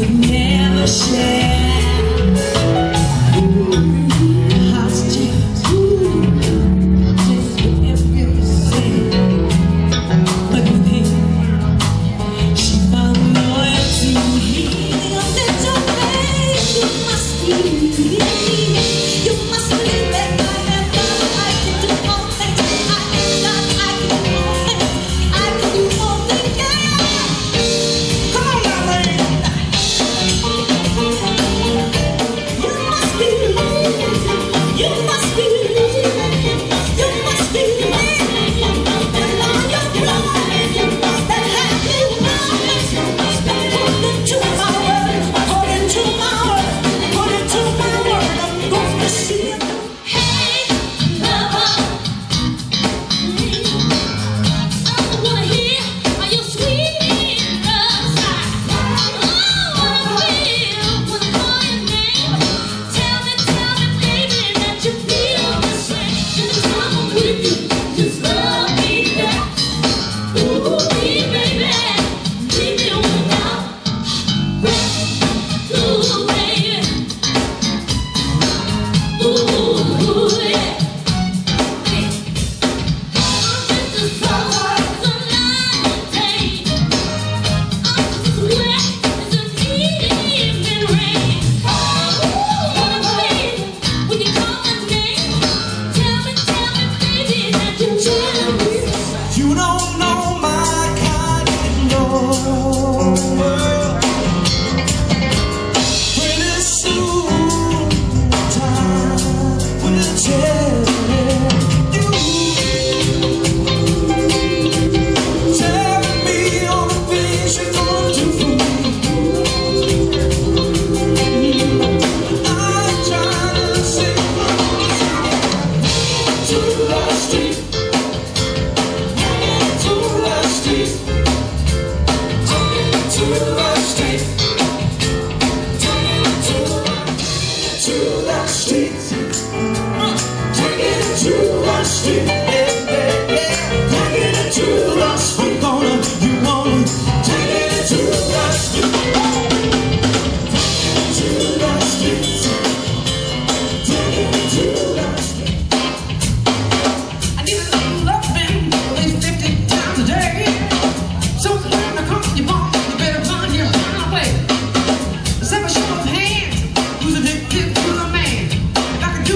could never share. our streets. Take it to the streets.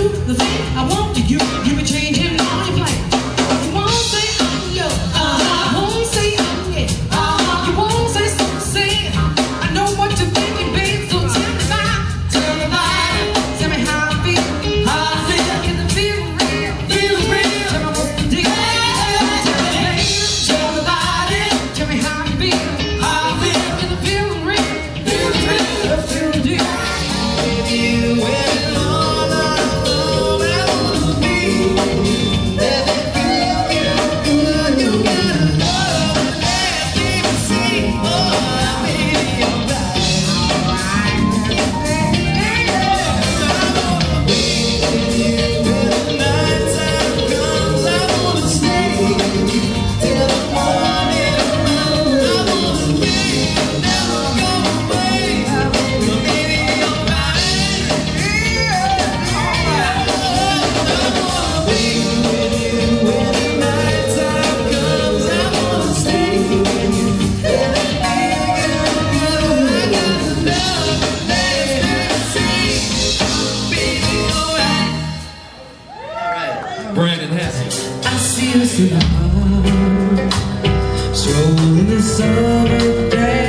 the tears in the Strolling the summer day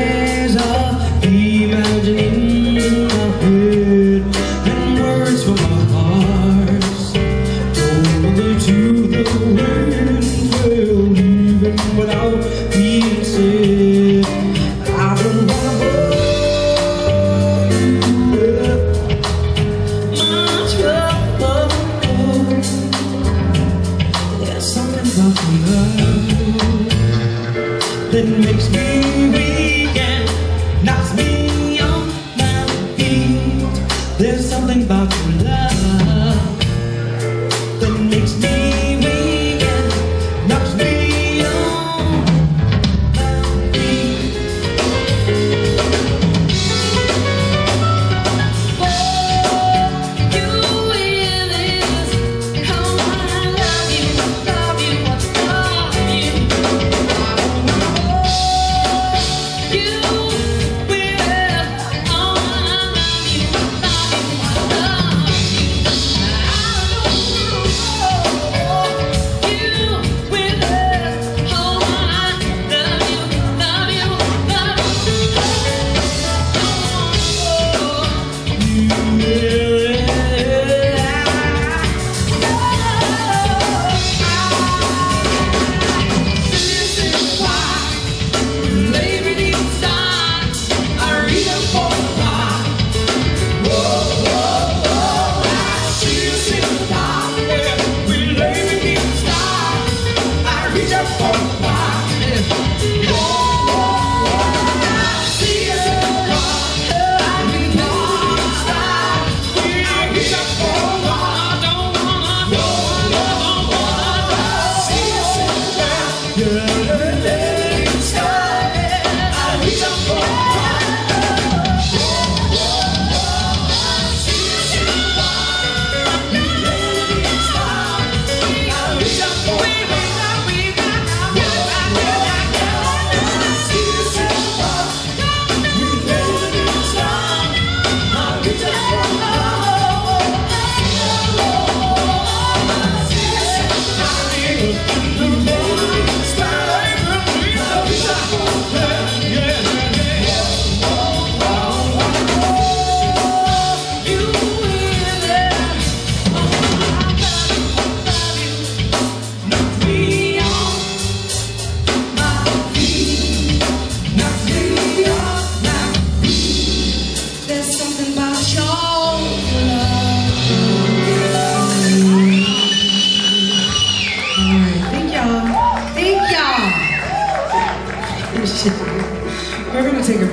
that makes me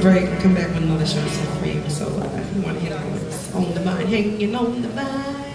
break and come back with another show for you. So uh, if you want to hit on what's on the vine, hanging on the vine.